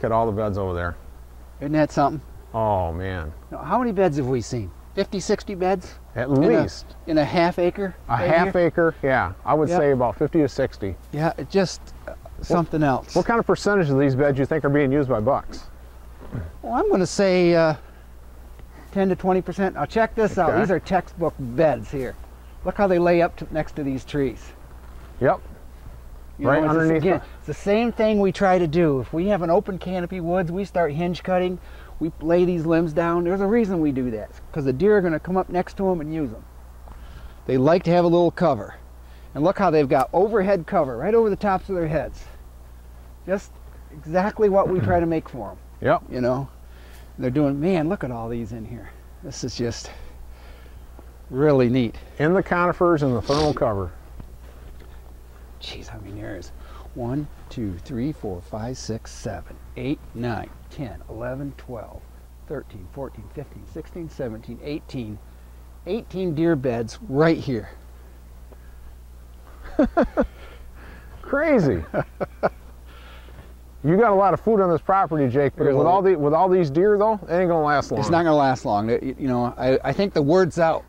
look at all the beds over there. Isn't that something? Oh man, How many beds have we seen? 50, 60 beds at In a- least in a half acre? a right half here? acre. Yeah, I would Yep. say about 50 to 60. Yeah, just uh, something else. What kind of percentage of these beds you think are being used by bucks? Well, I'm going to say uh, 10 to 20 percent. Now check this out. These are textbook beds here. Look how they lay up to, next to these trees. Yep. You Right it's the- underneath again, it's the same thing we try to do. If we have an open canopy woods, we start hinge cutting. We lay these limbs down. There's a reason we do that. Because the deer are going to come up next to them and use them. They like to have a little cover. And look how they've got overhead cover right over the tops of their heads. Just exactly what we try to make for them. Yep. You know, they're doing. Man, look at all these in here. This is just really neat. In the conifers and the thermal cover. Jeez, how many there is? 1, 2, 3, 4, 5, 6, 7, 8, 9, 10, 11, 12, 13, 14, 15, 16, 17, 18. 18 deer beds right here. Crazy. you got a lot of food on this property, Jake, but with all the with all these deer though, it ain't gonna last long. It's not going to last long. It- You know, I, I think the word's out.